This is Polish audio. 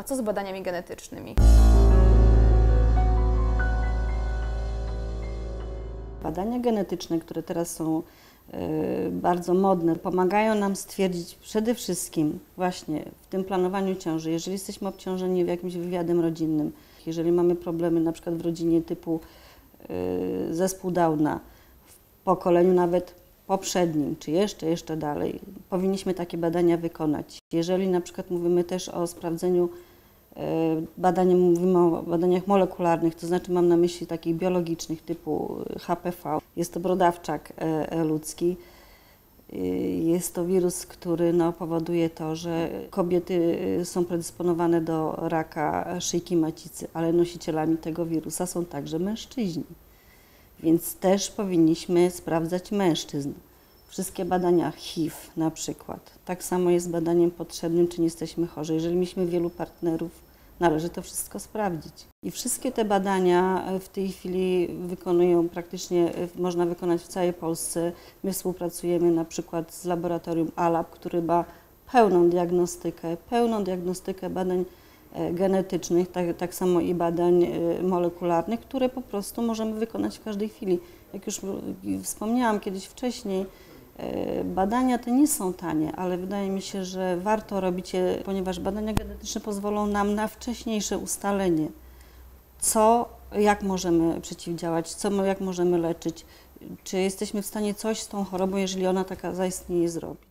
A co z badaniami genetycznymi? Badania genetyczne, które teraz są y, bardzo modne, pomagają nam stwierdzić przede wszystkim właśnie w tym planowaniu ciąży, jeżeli jesteśmy obciążeni jakimś wywiadem rodzinnym, jeżeli mamy problemy na przykład w rodzinie typu y, zespół Downa, w pokoleniu nawet poprzednim, czy jeszcze, jeszcze dalej, powinniśmy takie badania wykonać. Jeżeli na przykład mówimy też o sprawdzeniu badania, mówimy o badaniach molekularnych, to znaczy mam na myśli takich biologicznych typu HPV. Jest to brodawczak e, e, ludzki. Jest to wirus, który no, powoduje to, że kobiety są predysponowane do raka szyjki macicy, ale nosicielami tego wirusa są także mężczyźni. Więc też powinniśmy sprawdzać mężczyzn. Wszystkie badania HIV na przykład. Tak samo jest badaniem potrzebnym, czy nie jesteśmy chorzy. Jeżeli mieliśmy wielu partnerów, należy to wszystko sprawdzić. I wszystkie te badania w tej chwili wykonują praktycznie, można wykonać w całej Polsce. My współpracujemy na przykład z laboratorium ALAB, który ma pełną diagnostykę, pełną diagnostykę badań e, genetycznych, tak, tak samo i badań e, molekularnych, które po prostu możemy wykonać w każdej chwili. Jak już wspomniałam kiedyś wcześniej, E, badania te nie są tanie, ale wydaje mi się, że warto robić je, ponieważ badania genetyczne pozwolą nam na wcześniejsze ustalenie, co, jak możemy przeciwdziałać, co, jak możemy leczyć, czy jesteśmy w stanie coś z tą chorobą, jeżeli ona taka zaistnieje, zrobić.